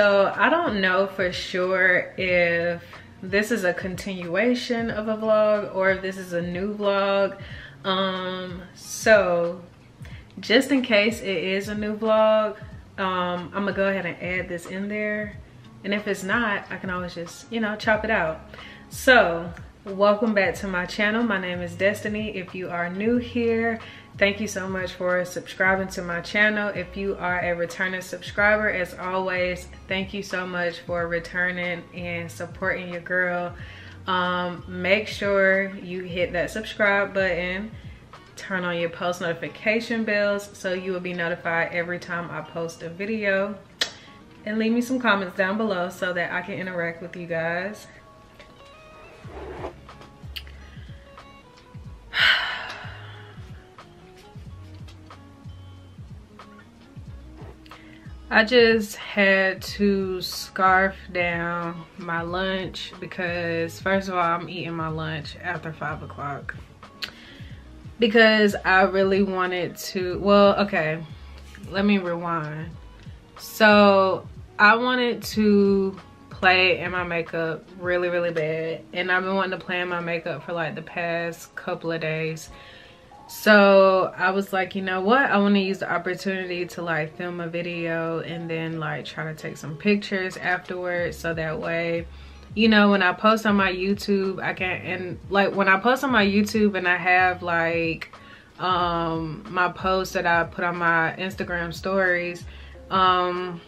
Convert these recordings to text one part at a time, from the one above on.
So I don't know for sure if this is a continuation of a vlog or if this is a new vlog. Um, so just in case it is a new vlog, um, I'm gonna go ahead and add this in there. And if it's not, I can always just, you know, chop it out. So welcome back to my channel. My name is Destiny. If you are new here, Thank you so much for subscribing to my channel. If you are a returning subscriber, as always, thank you so much for returning and supporting your girl. Um, make sure you hit that subscribe button, turn on your post notification bells so you will be notified every time I post a video. And leave me some comments down below so that I can interact with you guys. I just had to scarf down my lunch because first of all, I'm eating my lunch after five o'clock because I really wanted to, well, okay, let me rewind. So I wanted to play in my makeup really, really bad. And I've been wanting to play in my makeup for like the past couple of days so i was like you know what i want to use the opportunity to like film a video and then like try to take some pictures afterwards so that way you know when i post on my youtube i can't. and like when i post on my youtube and i have like um my posts that i put on my instagram stories um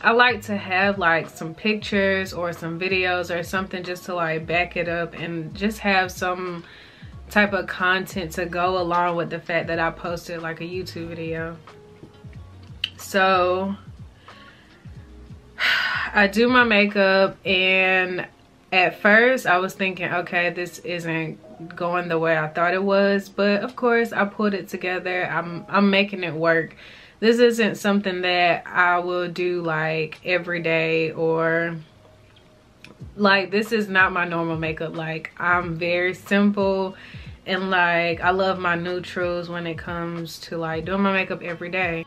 I like to have like some pictures or some videos or something just to like back it up and just have some type of content to go along with the fact that I posted like a YouTube video. So I do my makeup and at first I was thinking, okay, this isn't going the way I thought it was. But of course I put it together. I'm, I'm making it work. This isn't something that I will do like every day or like this is not my normal makeup. Like i'm very simple and like i love my neutrals when it comes to like doing my makeup every day.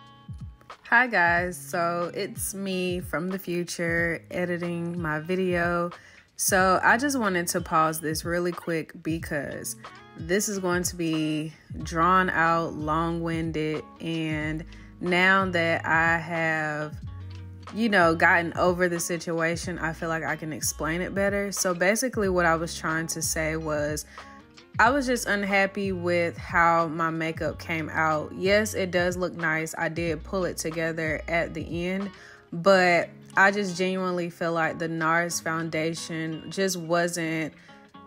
Hi guys. So it's me from the future editing my video. So i just wanted to pause this really quick because this is going to be drawn out long-winded and now that i have you know, gotten over the situation, I feel like I can explain it better. So basically, what I was trying to say was I was just unhappy with how my makeup came out. Yes, it does look nice. I did pull it together at the end, but I just genuinely feel like the NARS foundation just wasn't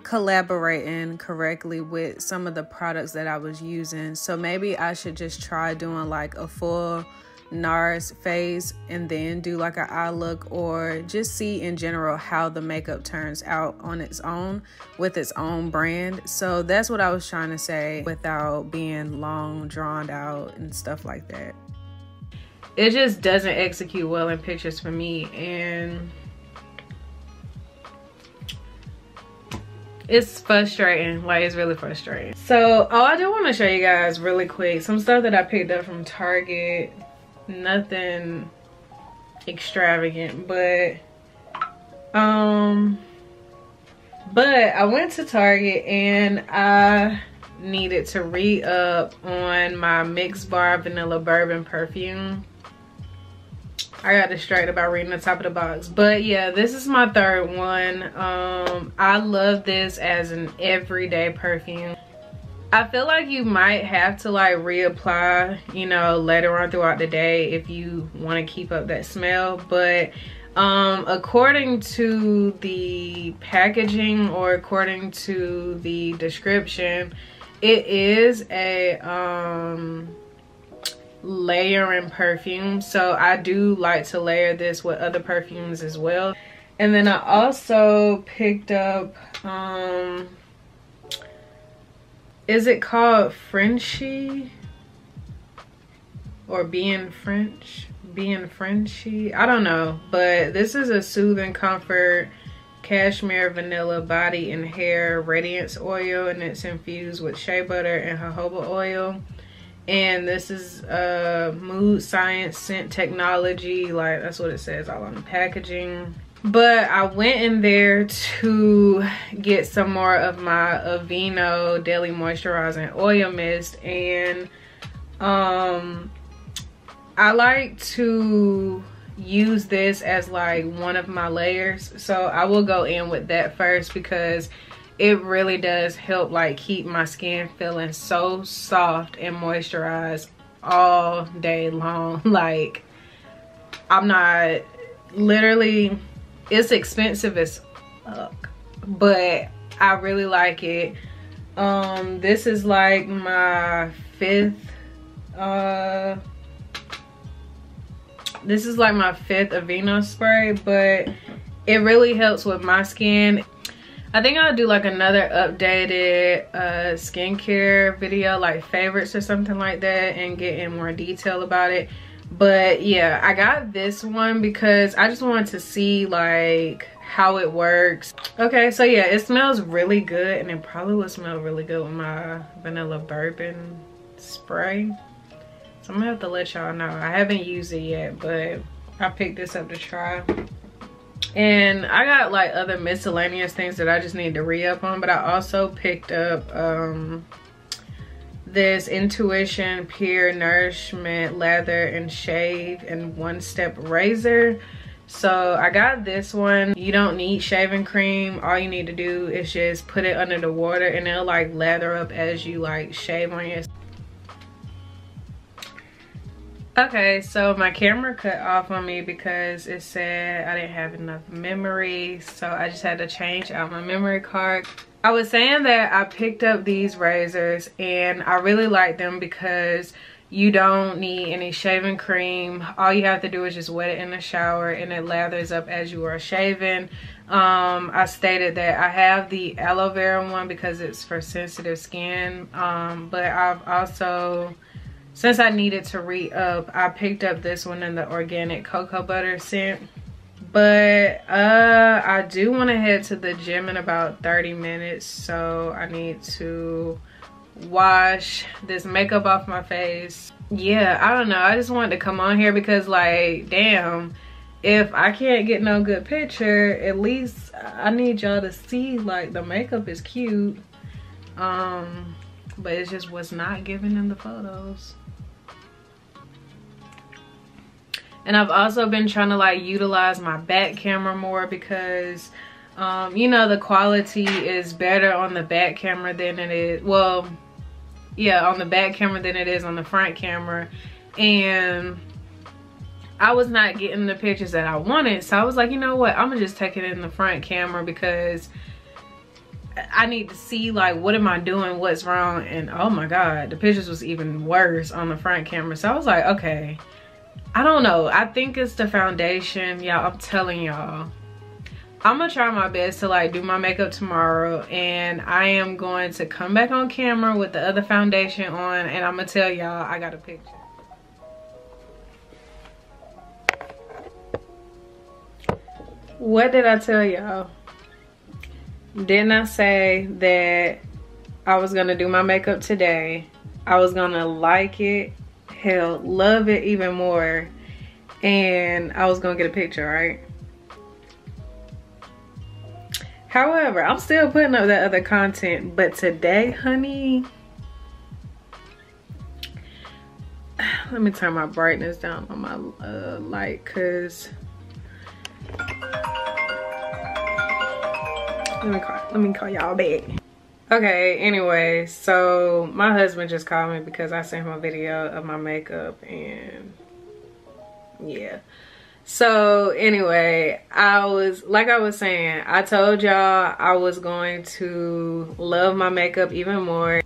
collaborating correctly with some of the products that I was using. So maybe I should just try doing like a full NARS phase and then do like an eye look or just see in general how the makeup turns out on its own with its own brand. So that's what I was trying to say without being long drawn out and stuff like that. It just doesn't execute well in pictures for me and it's frustrating like it's really frustrating so oh i do want to show you guys really quick some stuff that i picked up from target nothing extravagant but um but i went to target and i needed to re-up on my Mix:Bar vanilla bourbon perfume I got distracted by reading the top of the box. But yeah, this is my third one. Um, I love this as an everyday perfume. I feel like you might have to like reapply, you know, later on throughout the day if you want to keep up that smell. But um, according to the packaging or according to the description, it is a um, layering perfume. So I do like to layer this with other perfumes as well. And then I also picked up um, is it called Frenchy? Or being French? Being Frenchy? I don't know. But this is a soothing comfort cashmere vanilla body and hair radiance oil and it's infused with shea butter and jojoba oil and this is uh mood science scent technology like that's what it says all on the packaging but i went in there to get some more of my aveeno daily moisturizing oil mist and um i like to use this as like one of my layers. So i will go in with that first because it really does help like keep my skin feeling so soft and moisturized all day long. Like i'm not literally it's expensive as fuck but i really like it um this is like my fifth uh this is like my fifth Aveeno spray but it really helps with my skin I think I'll do like another updated uh, skincare video, like favorites or something like that and get in more detail about it. But yeah, I got this one because I just wanted to see like how it works. Okay, so yeah, it smells really good and it probably will smell really good with my vanilla bourbon spray. So I'm gonna have to let y'all know. I haven't used it yet, but I picked this up to try and i got like other miscellaneous things that i just need to re-up on but i also picked up um this intuition pure nourishment lather and shave and one step razor. So i got this one. You don't need shaving cream. All you need to do is just put it under the water and it'll like lather up as you like shave on your Okay, so my camera cut off on me because it said I didn't have enough memory. So I just had to change out my memory card. I was saying that I picked up these razors and I really like them because you don't need any shaving cream. All you have to do is just wet it in the shower and it lathers up as you are shaving. Um, I stated that I have the aloe vera one because it's for sensitive skin. Um, but I've also since I needed to re-up, I picked up this one in the organic cocoa butter scent. But uh, I do want to head to the gym in about 30 minutes. So I need to wash this makeup off my face. Yeah, I don't know. I just wanted to come on here because like, damn, if I can't get no good picture, at least I need y'all to see like the makeup is cute. Um, but it just was not given in the photos. And I've also been trying to like utilize my back camera more because um, you know the quality is better on the back camera than it is well yeah on the back camera than it is on the front camera. And I was not getting the pictures that I wanted so I was like you know what? I'm gonna just take it in the front camera because I need to see like what am I doing? What's wrong? And oh my god the pictures was even worse on the front camera. So I was like okay I don't know. I think it's the foundation. Y'all, I'm telling y'all. I'm gonna try my best to like do my makeup tomorrow and I am going to come back on camera with the other foundation on and I'm gonna tell y'all I got a picture. What did I tell y'all? Didn't I say that I was gonna do my makeup today? I was gonna like it love it even more. And I was gonna get a picture right? However I'm still putting up that other content but today honey let me turn my brightness down on my uh, light because let me call let me call y'all back okay anyway so my husband just called me because i sent him a video of my makeup and yeah. So anyway i was like i was saying i told y'all i was going to love my makeup even more.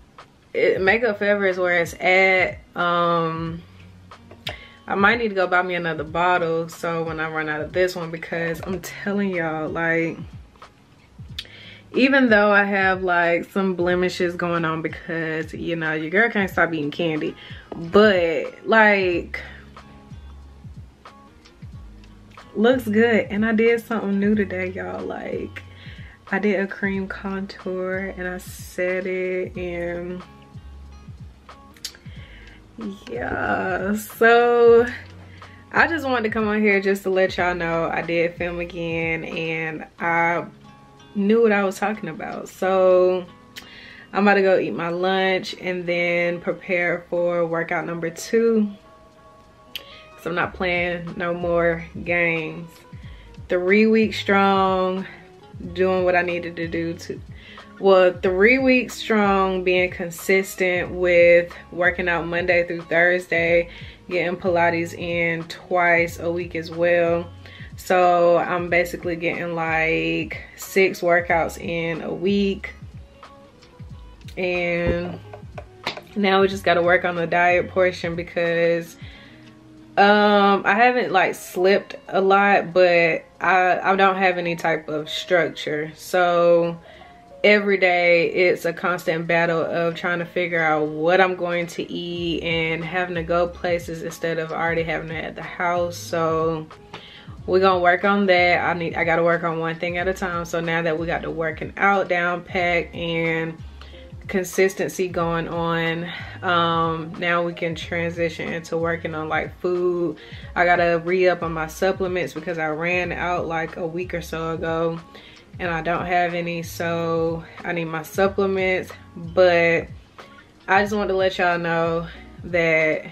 It, makeup forever is where it's at. Um i might need to go buy me another bottle so when i run out of this one because i'm telling y'all like even though I have like some blemishes going on because you know your girl can't stop eating candy. But like looks good. And I did something new today y'all. Like I did a cream contour and I set it and yeah. So i just wanted to come on here just to let y'all know i did film again and i knew what i was talking about. So i'm about to go eat my lunch and then prepare for workout number two. So i'm not playing no more games. Three weeks strong doing what i needed to do to well three weeks strong being consistent with working out monday through thursday getting pilates in twice a week as well so i'm basically getting like six workouts in a week and now we just got to work on the diet portion because um i haven't like slipped a lot but i i don't have any type of structure so every day it's a constant battle of trying to figure out what I'm going to eat and having to go places instead of already having it at the house. So we're gonna work on that. I need I gotta work on one thing at a time. So now that we got the working out down packed and consistency going on um now we can transition into working on like food i gotta re-up on my supplements because i ran out like a week or so ago and I don't have any so I need my supplements but I just want to let y'all know that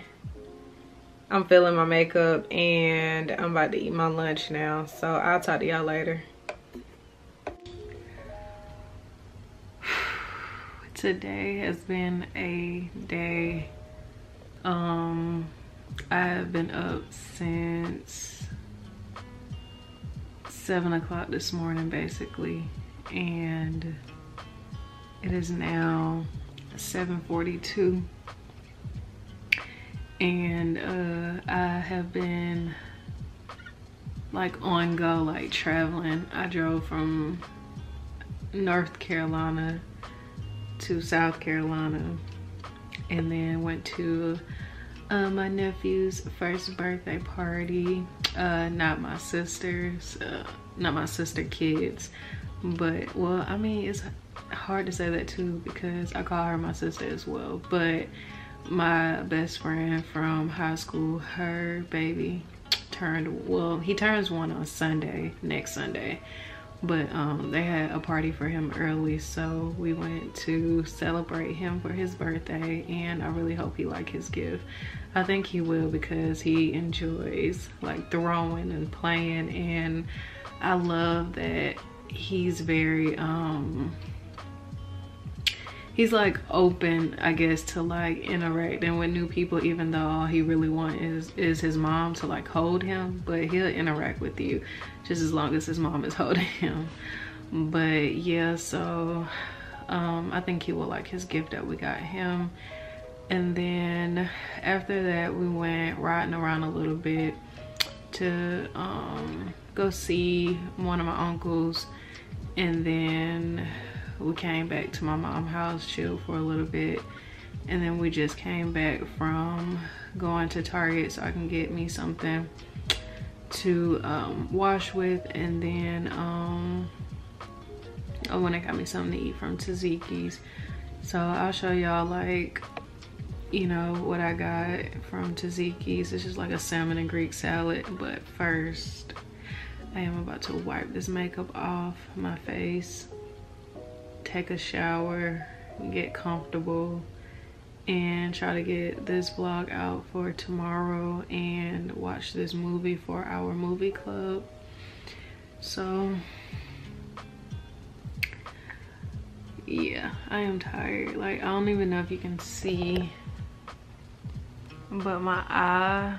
I'm feeling my makeup and I'm about to eat my lunch now so I'll talk to y'all later. Today has been a day. Um I have been up since seven o'clock this morning basically and it is now 7:42, and uh, I have been like on go like traveling. I drove from North Carolina to South Carolina and then went to uh, my nephew's first birthday party. Uh not my sister's uh, not my sister kids but well i mean it's hard to say that too because i call her my sister as well but my best friend from high school her baby turned well he turns one on sunday next sunday. But um, they had a party for him early so we went to celebrate him for his birthday and i really hope he liked his gift. I think he will because he enjoys like throwing and playing and i love that he's very um he's like open i guess to like interacting with new people even though all he really wants is is his mom to like hold him. But he'll interact with you just as long as his mom is holding him. But yeah so um i think he will like his gift that we got him. And then after that we went riding around a little bit to um go see one of my uncles. And then we came back to my mom's house chill for a little bit and then we just came back from going to target so i can get me something to um, wash with and then um i went and got me something to eat from Taziki's. So i'll show y'all like you know what i got from Taziki's. It's just like a salmon and greek salad but first i am about to wipe this makeup off my face take a shower, get comfortable, and try to get this vlog out for tomorrow and watch this movie for our movie club. So, yeah, I am tired. Like, I don't even know if you can see, but my eye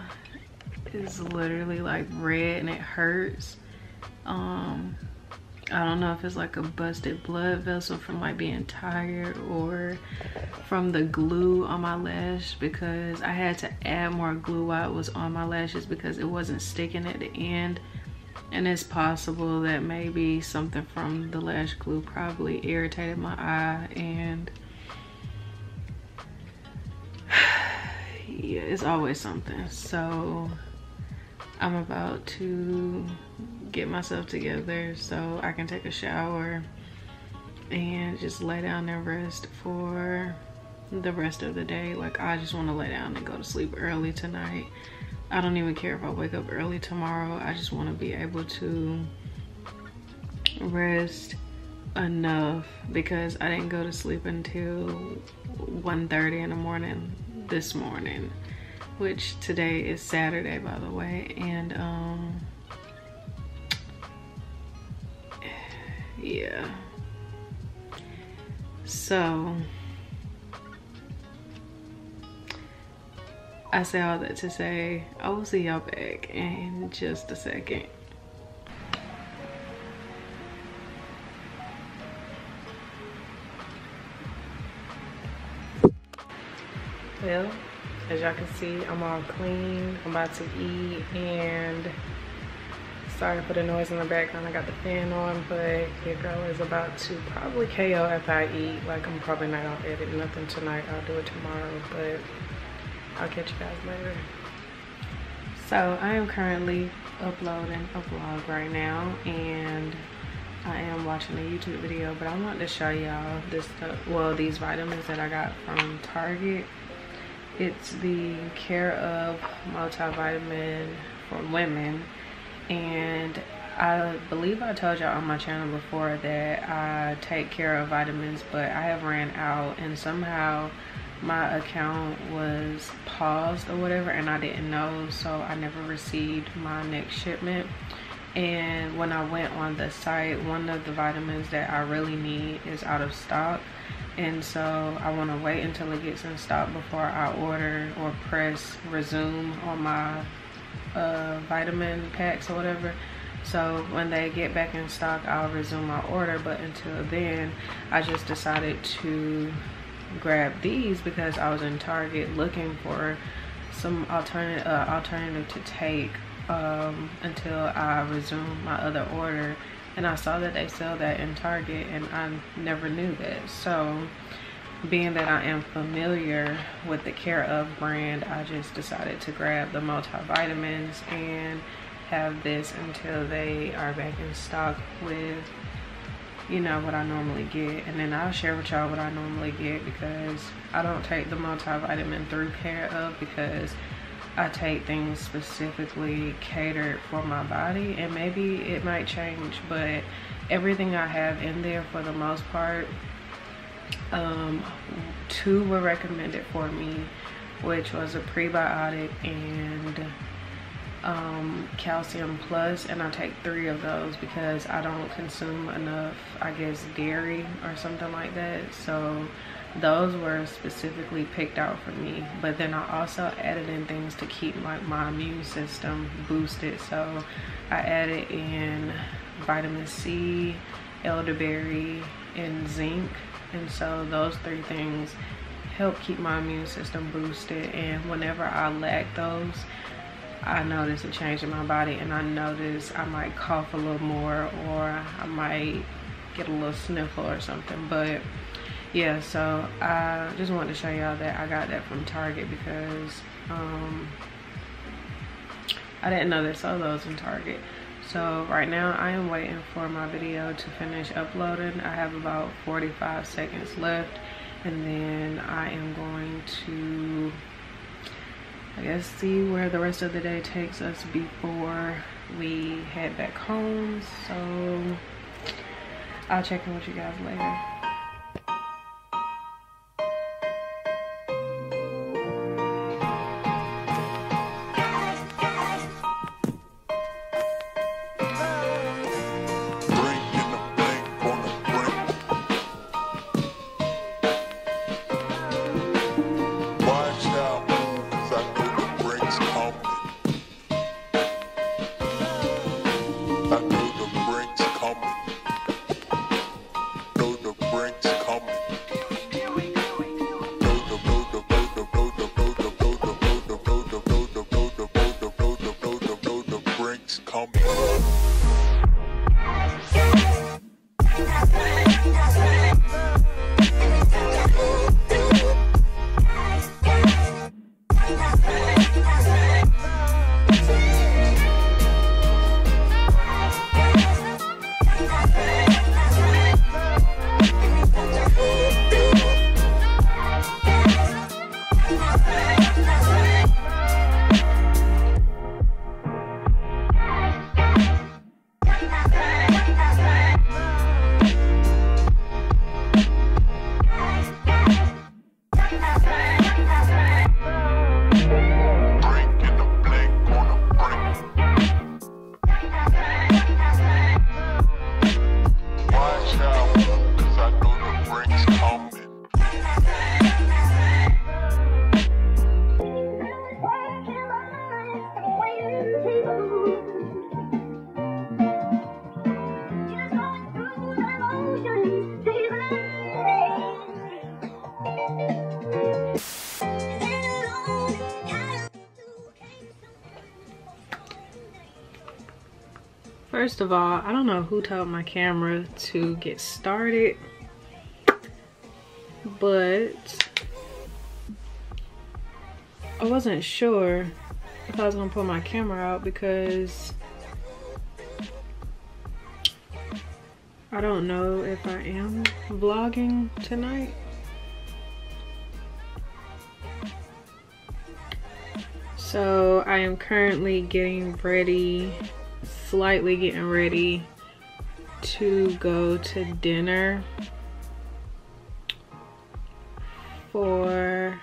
is literally like red and it hurts. Um, I don't know if it's like a busted blood vessel from like being tired or from the glue on my lash because I had to add more glue while it was on my lashes because it wasn't sticking at the end. And it's possible that maybe something from the lash glue probably irritated my eye and yeah, it's always something. So I'm about to get myself together so I can take a shower and just lay down and rest for the rest of the day. Like I just want to lay down and go to sleep early tonight. I don't even care if I wake up early tomorrow. I just want to be able to rest enough because I didn't go to sleep until 1.30 in the morning this morning, which today is Saturday, by the way. And um, yeah. So I say all that to say I will see y'all back in just a second. Well, as y'all can see, I'm all clean. I'm about to eat and sorry for the noise in the background. I got the fan on, but your girl is about to probably KO after I eat. Like I'm probably not gonna edit nothing tonight. I'll do it tomorrow, but I'll catch you guys later. So I am currently uploading a vlog right now and I am watching a YouTube video, but I want to show y'all this well, these vitamins that I got from Target. It's the Care of multivitamin for women and I believe I told y'all on my channel before that I take care of vitamins, but I have ran out and somehow my account was paused or whatever and I didn't know so I never received my next shipment. And when I went on the site one of the vitamins that I really need is out of stock. And so I want to wait until it gets in stock before I order or press resume on my uh, vitamin packs or whatever. So when they get back in stock I'll resume my order. But until then I just decided to grab these because I was in Target looking for some alternative uh, alternative to take um, until I resume my other order. And I saw that they sell that in Target and I never knew that. So being that I am familiar with the Care of brand I just decided to grab the multivitamins and have this until they are back in stock with you know what I normally get. And then I'll share with y'all what I normally get because I don't take the multivitamin through care of because I take things specifically catered for my body. And maybe it might change but everything I have in there for the most part um, two were recommended for me which was a prebiotic and um, calcium plus and I take three of those because I don't consume enough I guess dairy or something like that. So those were specifically picked out for me. But then I also added in things to keep my, my immune system boosted. So I added in vitamin C elderberry and zinc and so those three things help keep my immune system boosted and whenever I lack those I notice a change in my body and I notice I might cough a little more or I might get a little sniffle or something. But yeah, so I just wanted to show y'all that I got that from Target because um, I didn't know they sold those in Target. So right now I am waiting for my video to finish uploading. I have about 45 seconds left and then I am going to I guess see where the rest of the day takes us before we head back home. So I'll check in with you guys later. Of all, I don't know who told my camera to get started, but I wasn't sure if I was gonna pull my camera out because I don't know if I am vlogging tonight. So I am currently getting ready, slightly getting ready to go to dinner for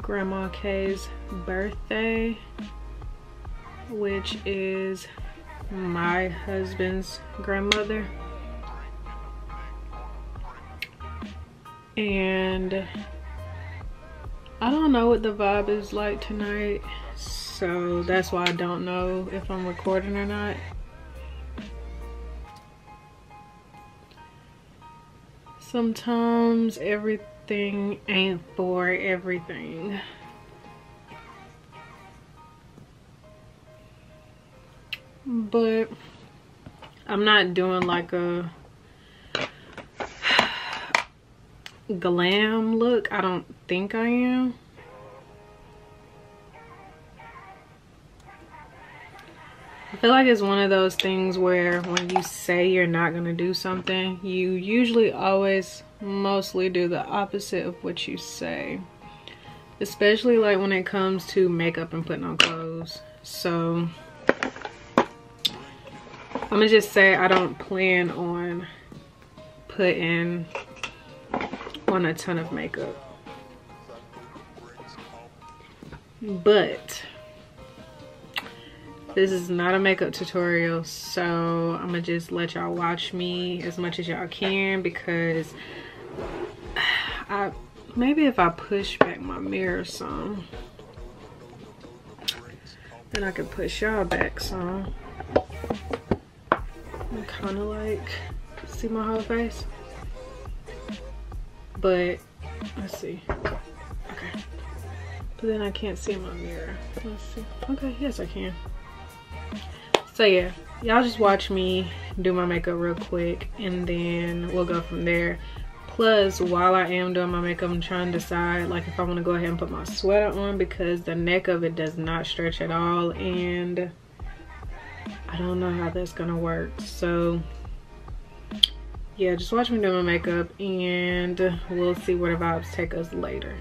Grandma Kay's birthday, which is my husband's grandmother. And I don't know what the vibe is like tonight, so that's why I don't know if I'm recording or not. Sometimes everything ain't for everything. But I'm not doing like a glam look. I don't think I am. Feel like it's one of those things where when you say you're not going to do something, you usually always mostly do the opposite of what you say. Especially like when it comes to makeup and putting on clothes. So I'm going to just say I don't plan on putting on a ton of makeup. But this is not a makeup tutorial, so I'm gonna just let y'all watch me as much as y'all can because I maybe if I push back my mirror some, then I can push y'all back some. I'm kind of like, see my whole face? but let's see. Okay. But then i can't see my mirror. Let's see. Okay yes i can so yeah. Y'all just watch me do my makeup real quick and then we'll go from there. Plus while i am doing my makeup i'm trying to decide like if i want to go ahead and put my sweater on because the neck of it does not stretch at all and i don't know how that's gonna work. So yeah, just watch me do my makeup and we'll see where the vibes take us later.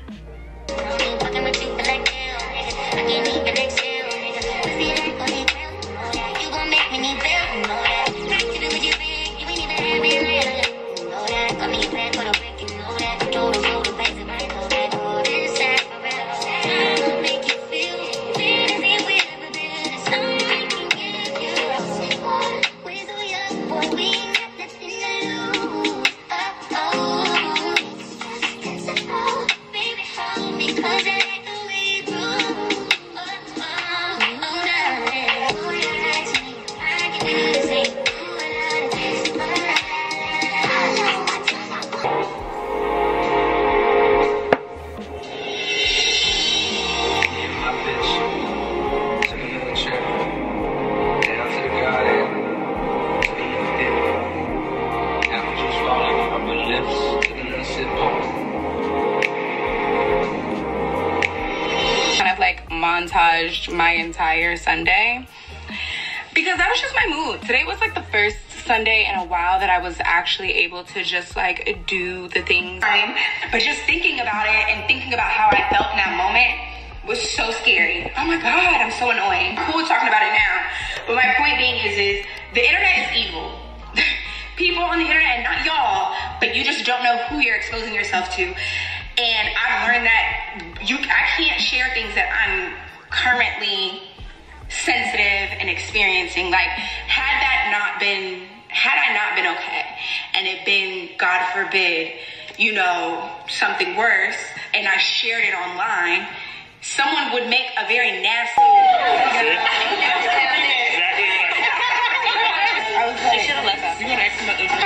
My entire Sunday because that was just my mood. Today was like the first Sunday in a while that I was actually able to just like do the things. But just thinking about it and thinking about how I felt in that moment was so scary. Oh my God, I'm so annoying. Cool talking about it now. But my point being is, is the internet is evil. People on the internet, not y'all, but you just don't know who you're exposing yourself to. And I've learned that you, I can't share things that I'm currently sensitive and experiencing. Like, had that not been, had I not been okay, and it been, God forbid, you know, something worse, and I shared it online, someone would make a very nasty. I was like, should have left us. You want to ask about those?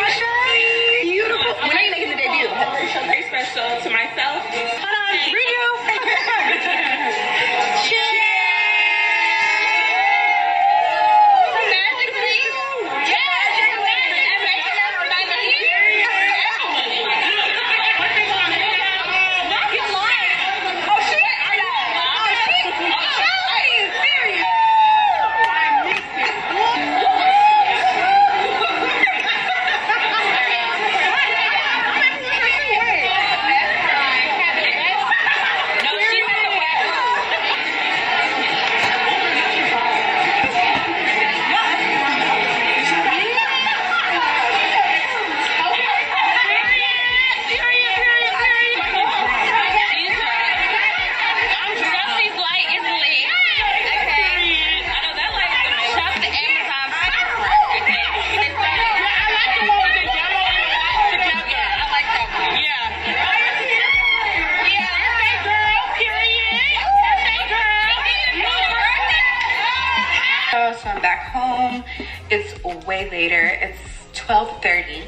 Home. It's way later. It's 12:30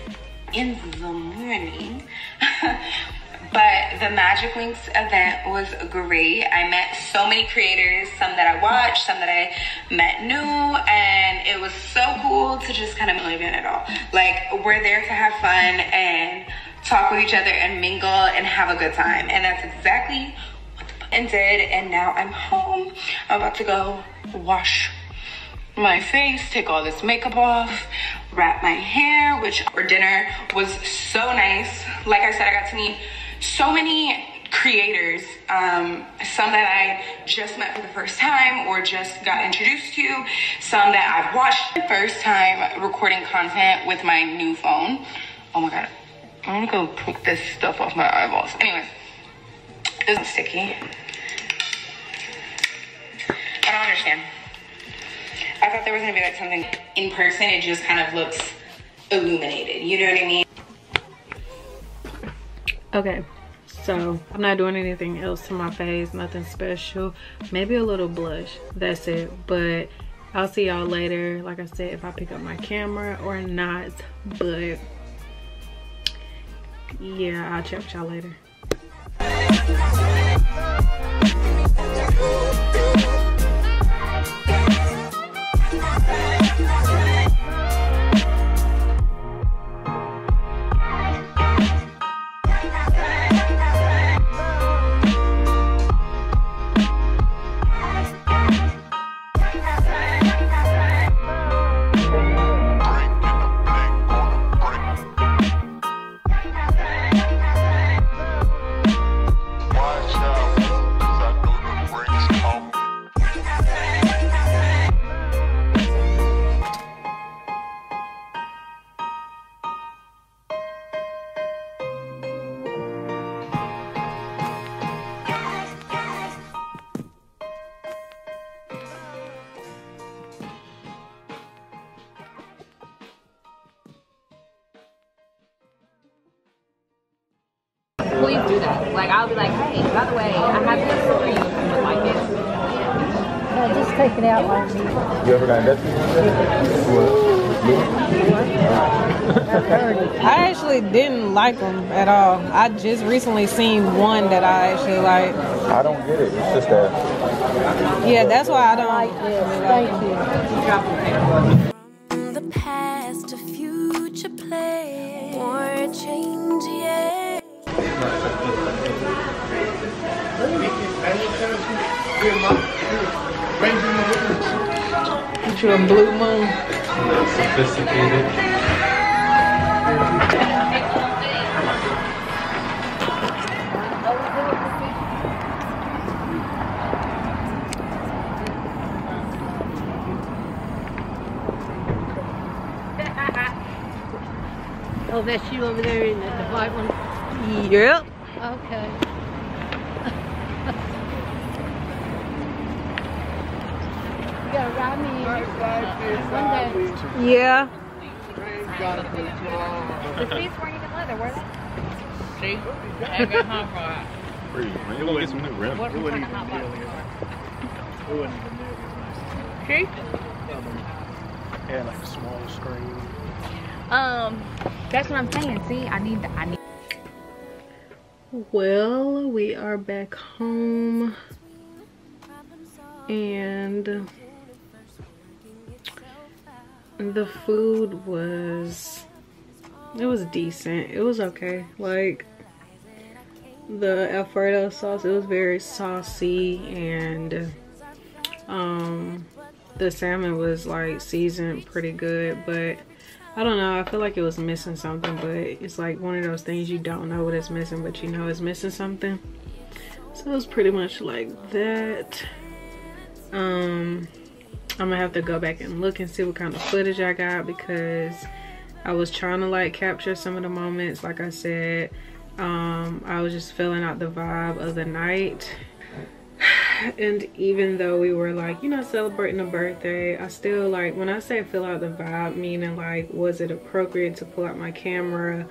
in the morning. but the Magic Links event was great. I met so many creators, some that I watched, some that I met new, and it was so cool to just kind of live in it all. Like, we're there to have fun and talk with each other and mingle and have a good time. And that's exactly what the and did. And now I'm home. I'm about to go wash my face, take all this makeup off, wrap my hair, which for dinner was so nice. Like I said, I got to meet so many creators, um, some that I just met for the first time or just got introduced to, some that I've watched the first time recording content with my new phone. Oh my God, I'm gonna go poke this stuff off my eyeballs. Anyway, this is sticky. I don't understand. I thought there was gonna be like something in person, it just kind of looks illuminated. You know what I mean? Okay, so I'm not doing anything else to my face, nothing special. Maybe a little blush, that's it. But I'll see y'all later, like I said, if I pick up my camera or not. But yeah, I'll check y'all later. Please do that. Like I'll be like, hey, by the way, I have this for you. You would like it. No, just take it out like me. You ever got that? I actually didn't like them at all. I just recently seen one that I actually like. I don't get it. It's just that Yeah, that's why I don't Like this. Thank you. Get you a blue moon. sophisticated. Oh, that's you over there in the, the white one? Yep. Okay. You gotta ride me in. One day. Yeah. The seats weren't even leather, were they? Free. Man, you wanna get some new rims? What from turning hot box? Yeah, like a small screen. Um, that's what I'm saying. See, I need, I need. Well, we are back home. And the food was it was decent. It was okay. Like the alfredo sauce, it was very saucy and um the salmon was like seasoned pretty good, but I don't know. I feel like it was missing something, but it's like one of those things you don't know what it's missing, but you know it's missing something. So it was pretty much like that. Um, I'm gonna have to go back and look and see what kind of footage I got because I was trying to like capture some of the moments. Like I said, um, I was just feeling out the vibe of the night. And even though we were like you know celebrating a birthday i still like when i say fill out the vibe meaning like was it appropriate to pull out my camera?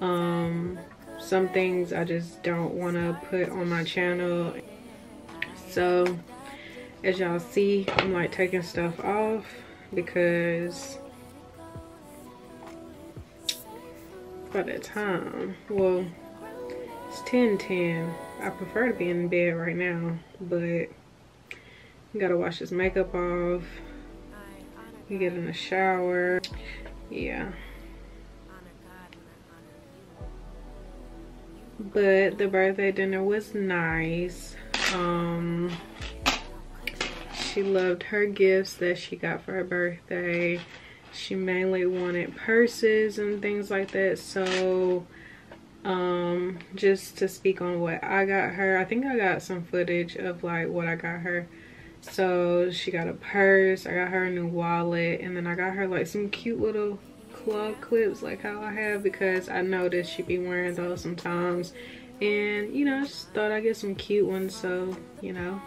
Um some things i just don't want to put on my channel. So as y'all see i'm like taking stuff off because by the time, well, it's 10 10. I prefer to be in bed right now, but you gotta wash his makeup off. You get in the shower. Yeah. But the birthday dinner was nice. Um, she loved her gifts that she got for her birthday. She mainly wanted purses and things like that. So, um, just to speak on what I got her, I think I got some footage of like what I got her. So she got a purse, I got her a new wallet, and then I got her like some cute little claw clips like how I have because I noticed she'd be wearing those sometimes. And you know, I just thought I'd get some cute ones so, you know,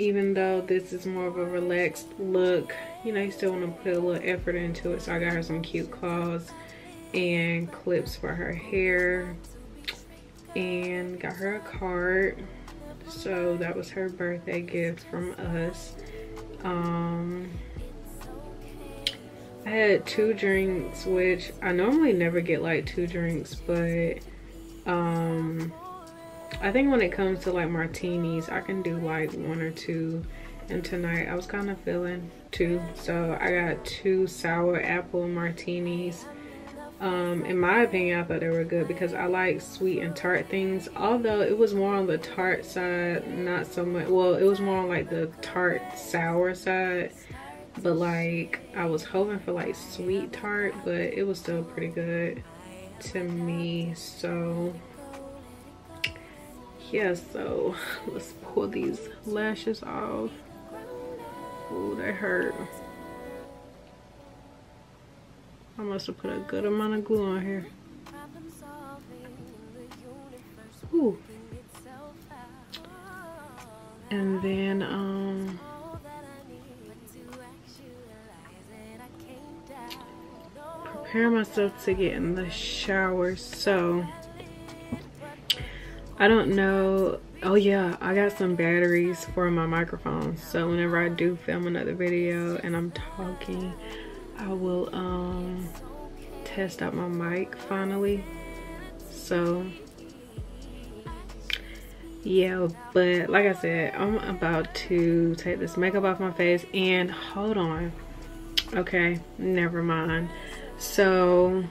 even though this is more of a relaxed look, you know, you still want to put a little effort into it. So I got her some cute claws and clips for her hair and got her a card so that was her birthday gift from us um i had two drinks which i normally never get like two drinks but um i think when it comes to like martinis i can do like one or two. And tonight i was kind of feeling two. So i got two sour apple martinis. Um in my opinion i thought they were good because i like sweet and tart things. Although it was more on the tart side not so much well it was more on like the tart sour side. But like i was hoping for like sweet tart but it was still pretty good to me. So yeah so let's pull these lashes off oh they hurt I must have put a good amount of glue on here. Ooh. And then, um, prepare myself to get in the shower. So, I don't know. Oh yeah, I got some batteries for my microphone. So whenever I do film another video and I'm talking, I will um test out my mic finally. So yeah, but like I said, I'm about to take this makeup off my face and hold on. Okay, never mind. So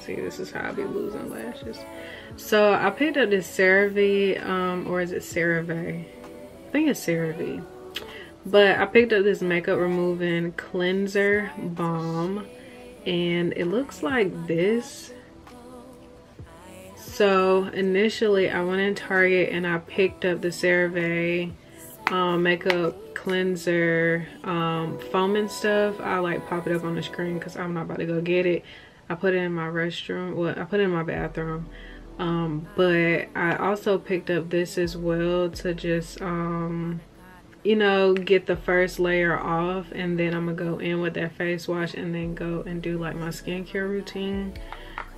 see this is how I be losing lashes. So I picked up this CeraVe, um, or is it CeraVe? I think it's CeraVe but I picked up this makeup removing cleanser balm and it looks like this. So initially I went in Target and I picked up the CeraVe um, makeup cleanser um, foam and stuff. I like pop it up on the screen because I'm not about to go get it. I put it in my restroom. Well, I put it in my bathroom. Um, but I also picked up this as well to just um, you know, get the first layer off and then I'm gonna go in with that face wash and then go and do like my skincare routine.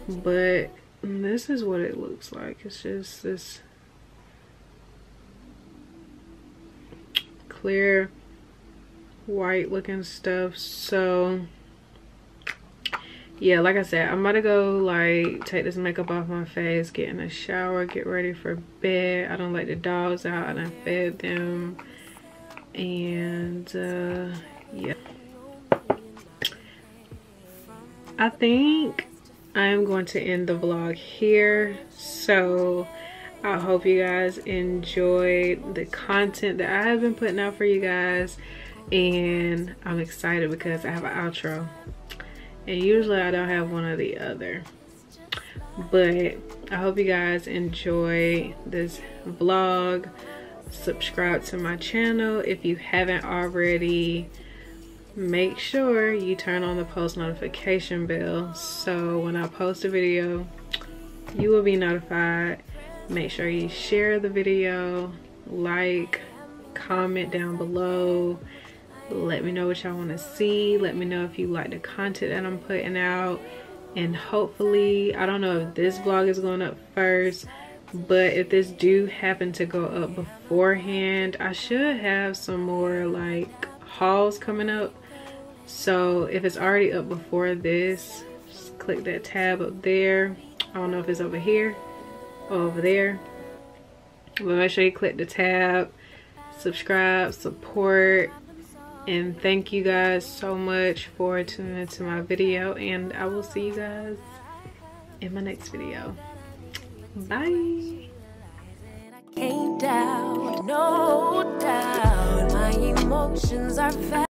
But this is what it looks like. It's just this clear white looking stuff. So yeah, like I said, I'm about to go like take this makeup off my face, get in a shower, get ready for bed. I don't let the dogs out and I fed them. And uh, yeah. I think I'm going to end the vlog here. So I hope you guys enjoyed the content that I have been putting out for you guys. And I'm excited because I have an outro and usually I don't have one or the other. But I hope you guys enjoy this vlog. Subscribe to my channel if you haven't already. Make sure you turn on the post notification bell so when I post a video you will be notified. Make sure you share the video like comment down below let me know what y'all want to see let me know if you like the content that I'm putting out and hopefully I don't know if this vlog is going up first but if this do happen to go up beforehand i should have some more like hauls coming up. So if it's already up before this, just click that tab up there. I don't know if it's over here or over there. But make sure you click the tab, subscribe, support, and thank you guys so much for tuning into my video. And I will see you guys in my next video. Bye. No doubt. My emotions are